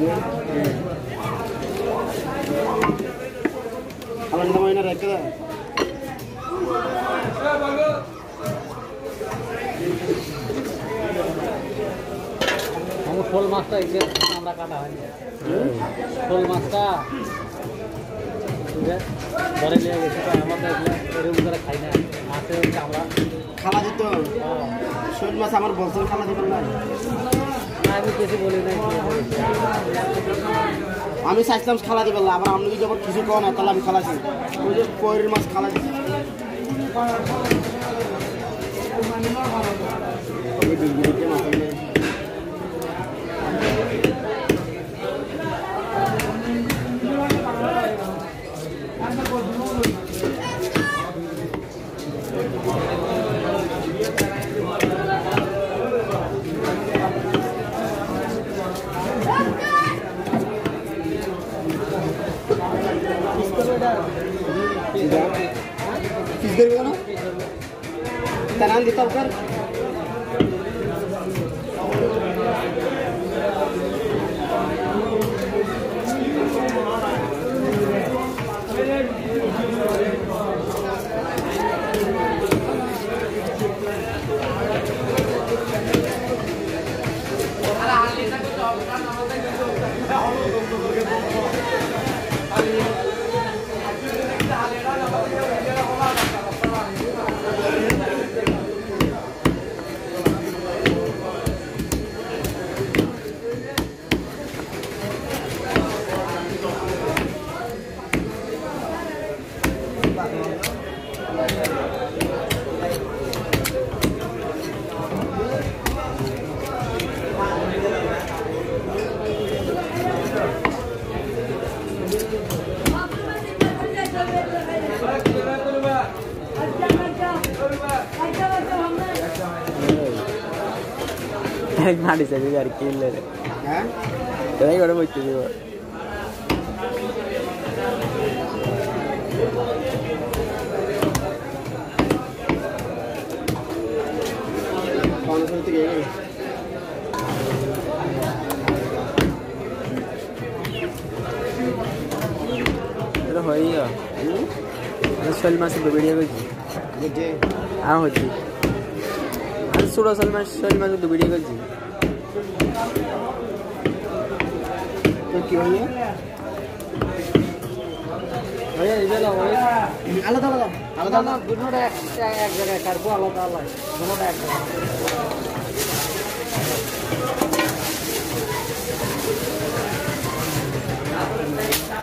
দাও আমার শোল মাছটা এসে আমরা কাটা হয়নি শোল মাছটা? ঘরে নিয়ে গেছে তো আমরা এরকম করে খাই না মাছে আমরা খালা দিত শোল মাছ আমার বছর খালা দিবেন না আমি নাই আমি চাইছিলাম খালা না আবার আপনি যখন কিছু কন না, তাহলে আমি খালাছি ওই যে পয়ের মাছ খালা দিচ্ছি এই ইসদের কেন তানান দিতে হবে മാടി സൈഡ് കറിക്കില്ലേ ഇവിടെ പോയിട്ട് হয়ে গেল শৈল মাসে বেরিয়ে গেছি হ্যাঁ হচ্ছে আমি ছোটো শোল মাছ শোল মাছের ভিডিও করছি তো কি হইনি ওই এইবেলা ওই আলাদা আলাদা আলাদা আলাদা না দুটোটা এক এক জায়গায় কাটবো আলাদা আলাদা দুটোটা এক জায়গায়